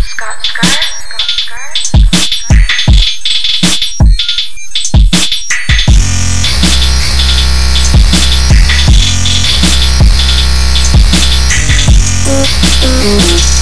Scott Scott, Scott Scott